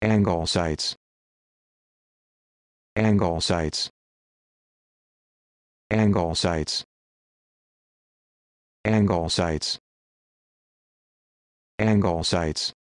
Angle sites. Angle sites. Angle sites. Angle sites. Angle sites.